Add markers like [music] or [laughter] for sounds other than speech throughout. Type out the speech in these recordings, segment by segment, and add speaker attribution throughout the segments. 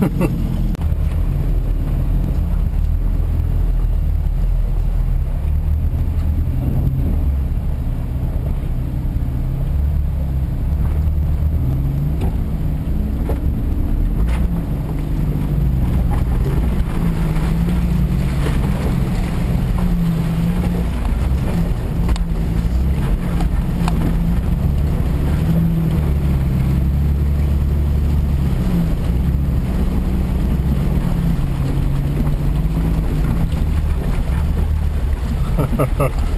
Speaker 1: Ha ha ha. ha [laughs] ha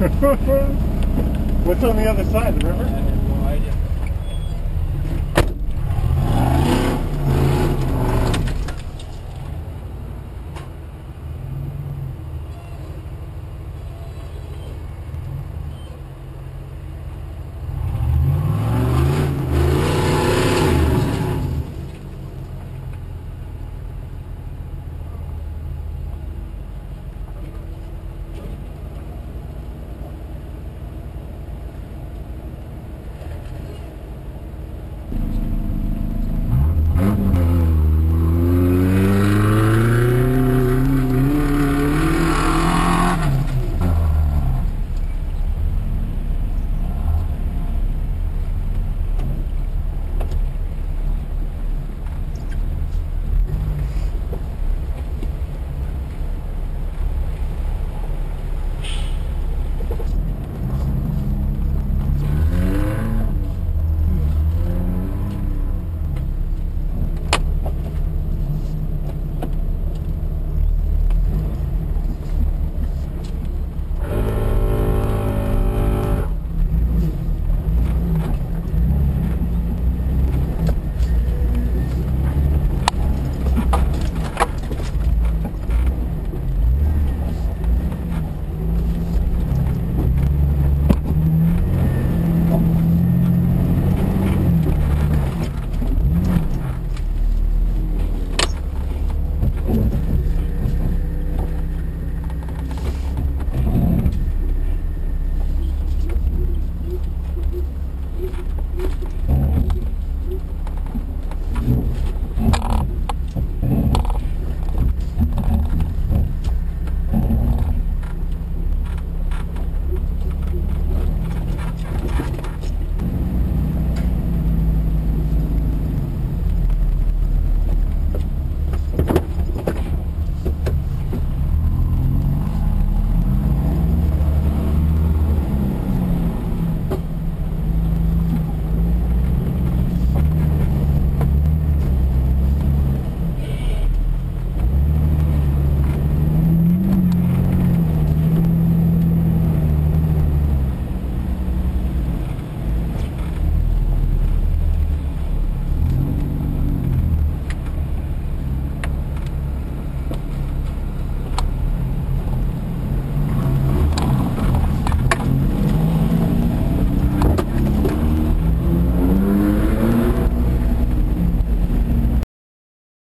Speaker 1: [laughs] What's on the other side, of the river?